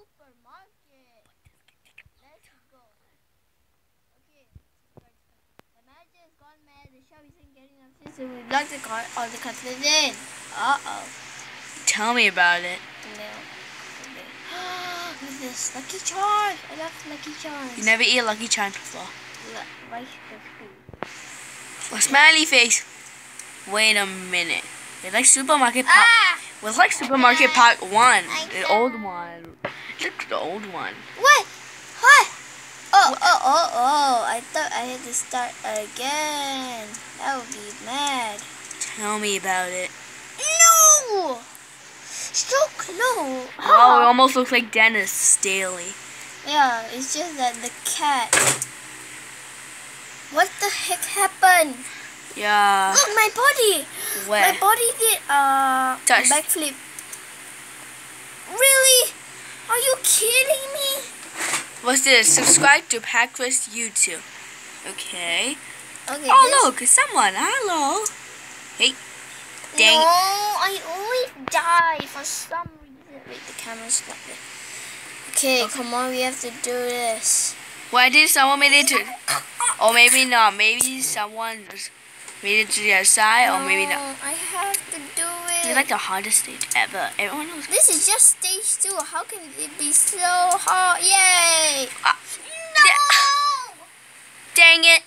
supermarket. Let's go. Okay, the manager has gone mad. The shop isn't getting enough food, so we'd like to call all the customers in. Uh oh. Tell me about it. No. Look at this Lucky Charms. I love Lucky Charms. You never eat Lucky Charms before. Krispies. A smiley face. Wait a minute. It's like supermarket pop. Ah! Well, it's like supermarket part one, I the old one. Look, the old one. What? What? Oh, oh, oh, oh. I thought I had to start again. That would be mad. Tell me about it. No! So close. Oh, it almost looks like Dennis Staley. Yeah, it's just that the cat. What the heck happened? Yeah. Look, my body. Where? My body did uh Touch. backflip. Really? Are you kidding me? What's this? Subscribe to Packrest YouTube. Okay. Okay. Oh, look, someone. Hello. Hey. Dang. No, I always die for some reason. Wait, the camera's not there. Okay, come on, we have to do this. Why did someone made it to? Or maybe not. Maybe someone made it to the other side, or maybe not. I have to do it. It's like the hardest stage ever. Everyone knows. This is just stage two. How can it be so hard? Yay! Ah, No! Dang it!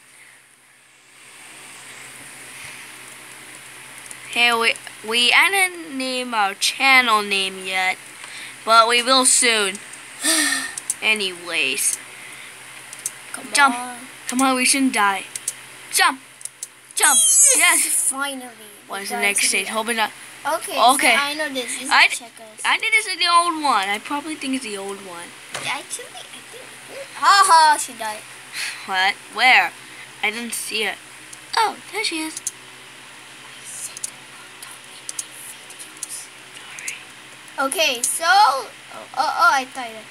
Hey, we we haven't named our channel name yet, but we will soon. Anyways, Come Jump. on. come on, we shouldn't die. Jump, jump. Yes. Finally. What's the next stage? Hope not. Okay. Okay. So I know this. This I-. I think this is the old one. I probably think it's the old one. Actually, I think. Ha ha! She died. What? Where? I didn't see it. Oh, there she is. Okay, so oh oh, oh I thought it.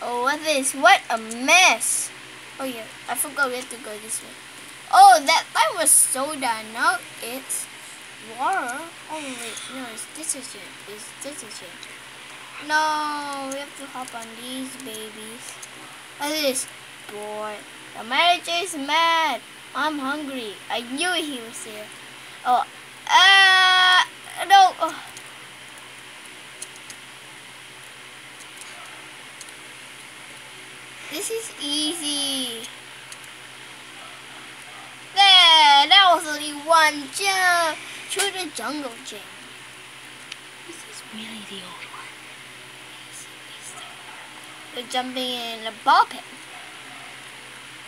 Oh, what is what a mess. Oh yeah, I forgot we have to go this way. Oh, that that was so done. Now it's water. Oh wait, no, it's detergent. It's detergent. No, we have to hop on these babies. What is this? Boy, the manager is mad. I'm hungry. I knew he was here. Oh, ah, no. Oh. This is easy. There, that was only one jump through the jungle gym. This is really the old one. We're jumping in the ball pit.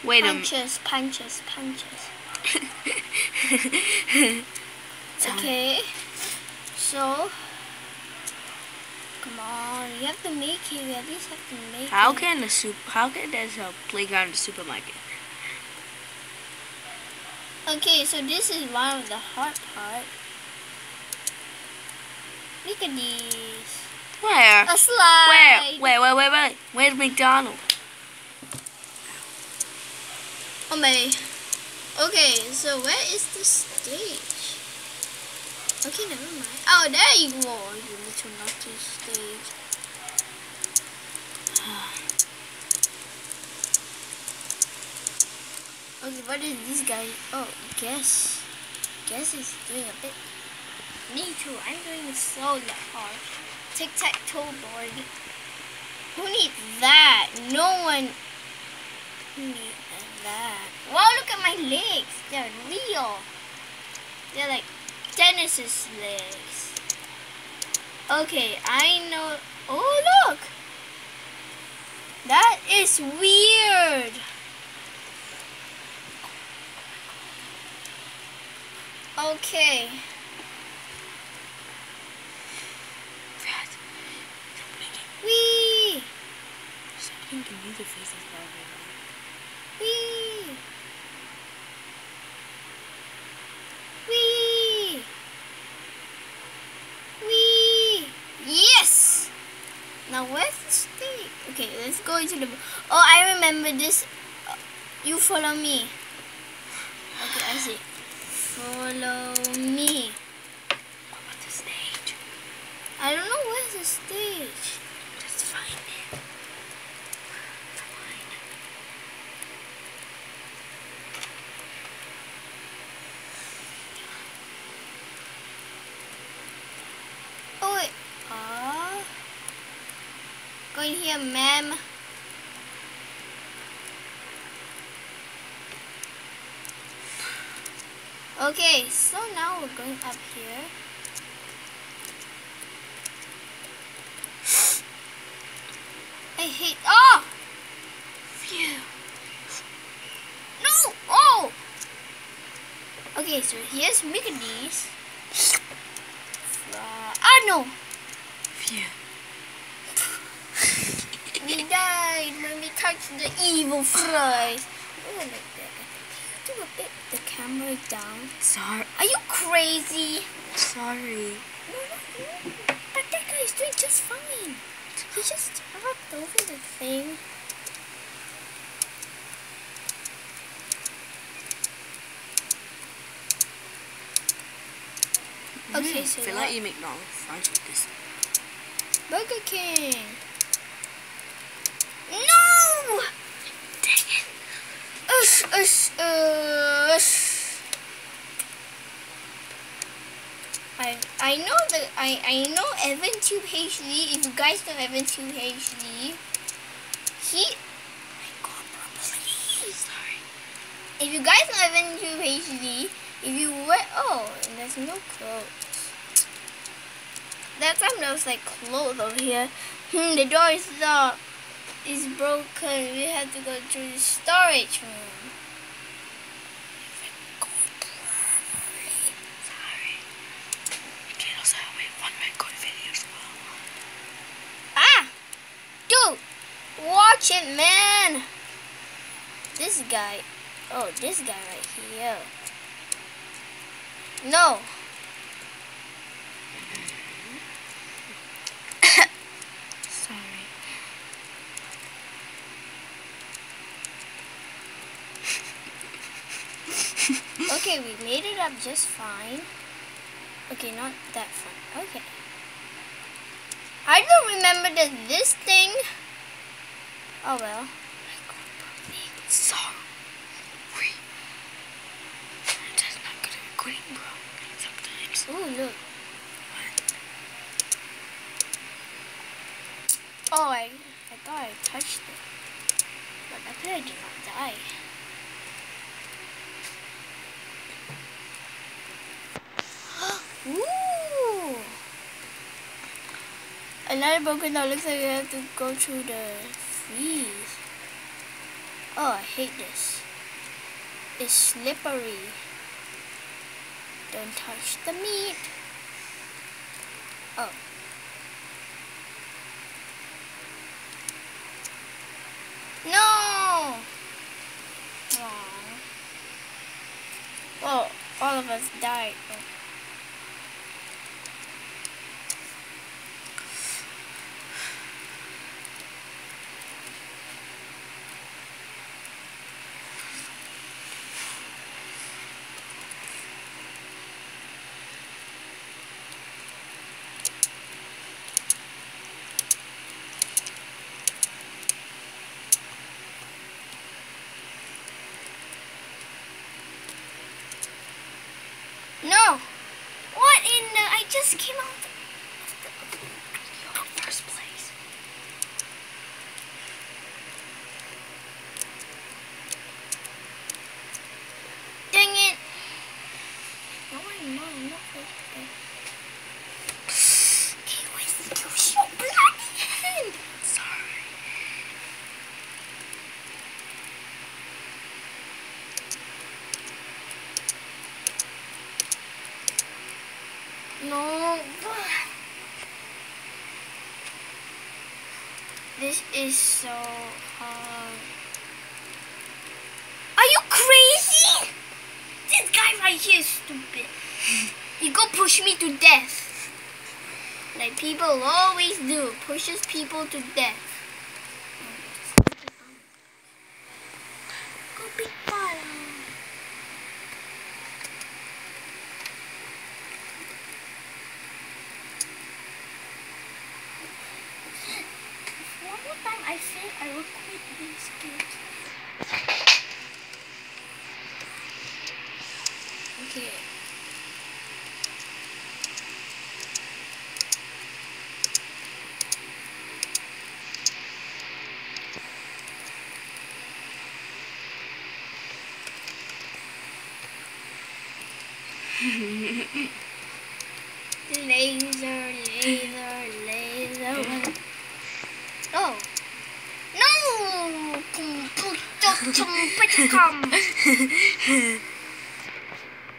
Wait a minute. Punches, punches, punches. Okay. So, come on, you have to make it. You at least have to make How it. can the soup? How can there's a playground in the supermarket? Okay, so this is one of the hard part. Look at these. Where? A slide. Where? Where? Where? Where? Where? Where's McDonald? Oh my. Okay, so where is the stage? Okay, never mind. Oh, there you go, you little naughty stage. Okay, what is this guy? Oh, guess. Guess he's doing a bit. Me too. I'm doing so hard. Tic tac toe board. Who needs that? No one needs that. Wow, look at my legs. They're real. They're like Dennis's legs. Okay, I know. Oh, look. That is weird. Okay. Wee. Something can use the faces Wee. Wee. Wee. Yes. Now where's the stick? Okay, let's go into the. Oh, I remember this. You follow me. Okay, I see. Follow me. What the stage? I don't know where's the stage. Just find it. Find. Oh wait. Uh, going here, ma'am. Okay, so now we're going up here. I hate. Oh! Phew. No! Oh! Okay, so here's Mickey's. Uh, ah, no! Phew. We died when we touched the evil fries. Oh, like that. Do a bit camera down? Sorry. Are you crazy? Sorry. No, no, no. But that guy is doing just fine. He just hopped over the thing. Okay, Mm, so feel what- like you McDonald's fries with this. Burger King. No! Ush, ush, ush. I I know that I I know Evan Tube HD. If you guys know Evan Tube HD, he. Sorry. If you guys know Evan Tube HD, if you wear oh, and there's no clothes. That time there was like clothes over here. Hmm, the door is locked. It's broken. We have to go to the storage room. Ah! Dude! Watch it, man! This guy. Oh, this guy right here. No. Sorry. Okay, we made it up just fine. Okay, not that fine. Okay. I don't remember that this thing. Oh well. Sorry. I'm just not good at bro. Sometimes. Ooh, look. Oh, I, I thought I touched it. But I bet I did not die. Ooh! Another broken down. Looks like we have to go through the freeze. Oh, I hate this. It's slippery. Don't touch the meat. Oh. No! Aww. Well, all of us died. Oh. No! What in the... I just came out of the first place. Dang it! No, I'm not. I'm not supposed to. Hey, where's the use your bloody hand? Sorry. No. This is so hard. Are you crazy? This guy right here is stupid. he go push me to death. Like people always do. Pushes people to death. Go big ball. One more time I say I will quit this game. Okay. laser, laser, laser. Oh. No!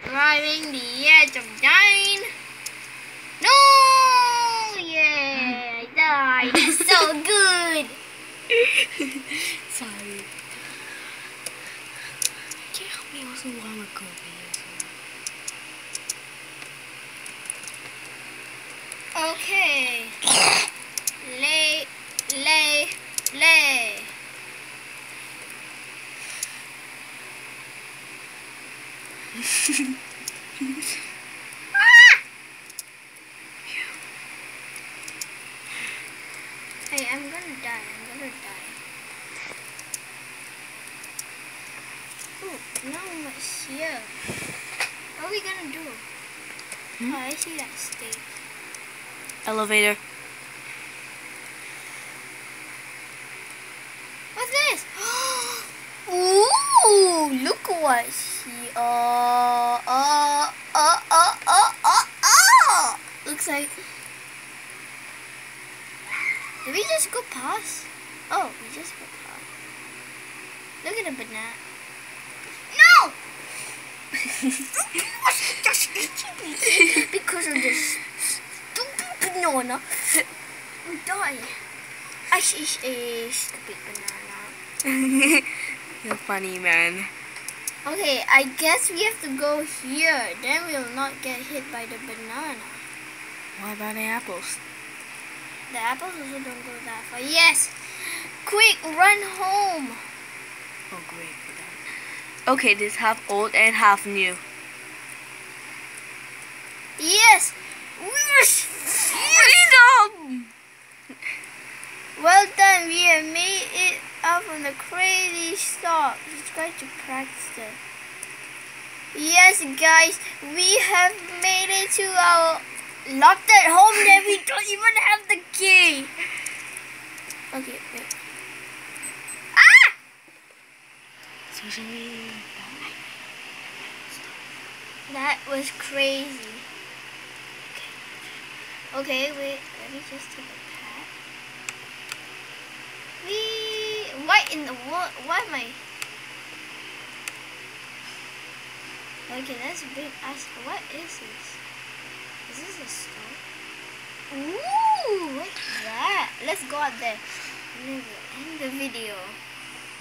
Driving the edge of dying. No! Yeah, I died. So good. Sorry. Can't help me also want to go Okay. Lay, lay, lay. ah! Hey, I'm gonna die. I'm gonna die. Oh, now what's here? What are we gonna do? Hmm? Oh, I see that state. Elevator. What's this? Ooh, look what's here. Uh, uh, uh, uh, uh, uh, uh. Looks like. Did we just go past? Oh, we just go past. Look at the banana. No! because this stupid banana. I'm dying. I stupid banana. You're funny, man. Okay, I guess we have to go here. Then we'll not get hit by the banana. What about the apples? The apples also don't go that far. Yes! Quick, run home! Oh, great. Okay, this half old and half new. Yes! Freedom! Well done, we have made it out from the crazy stop. Subscribe to Prankster. Yes, guys, we have made it to our locked at home that we don't even have the key. Okay, wait. Ah! That was crazy. Okay, wait, let me just take a pat. We what in the world why am I Okay, that's a big ask what is this? Is this a stone? Ooh, what's that? Let's go out there. And end the video.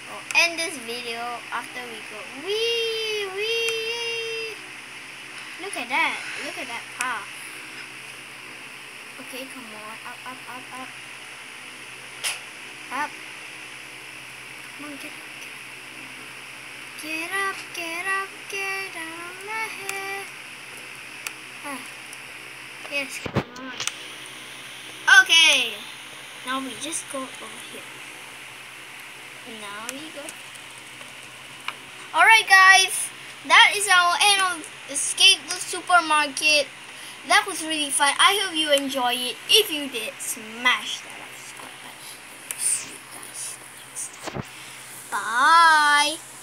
Or end this video after we go. Wee wee Look at that. Look at that path. Okay, come on. Up, up, up, up. Up. Come on, get up. Get up, get up, get down on my head. Ah. Yes, come on. Okay. Now we just go over here. And now we go. Alright guys, that is our end of Escape the Supermarket that was really fun. I hope you enjoyed it. If you did, smash that like subscribe button. See you guys next time. Bye.